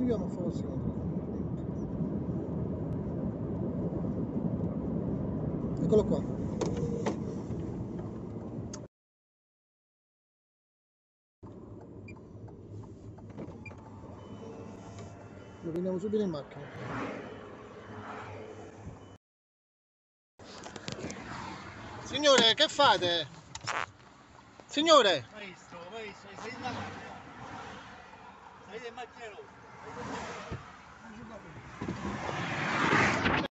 Il secondo. Eccolo qua. Lo prendiamo subito in macchina. Signore, che fate? Signore! Maestro, maestro, sei in macchina. Sei in macchina rossa.